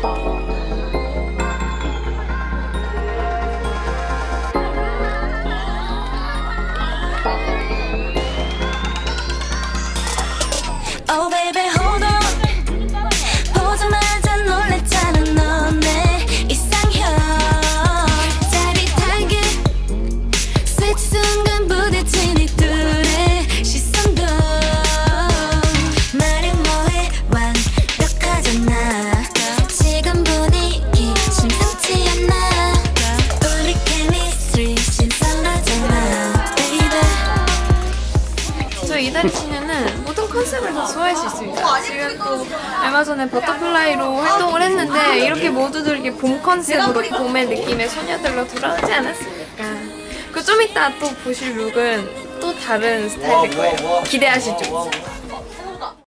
Oh baby hold on. 보자마자 놀랬잖아 너내 이상형. 짜릿하게. 스치 저 이달의 소녀는 모든 컨셉을 다 소화할 수 있습니다. 지금 또 얼마 전에 버터플라이로 활동을 했는데 이렇게 모두들 이렇게 봄 컨셉으로 봄의 느낌의 소녀들로 돌아오지 않았습니까? 그 좀 이따 또 보실 룩은 또 다른 스타일일 거예요. 기대하시죠.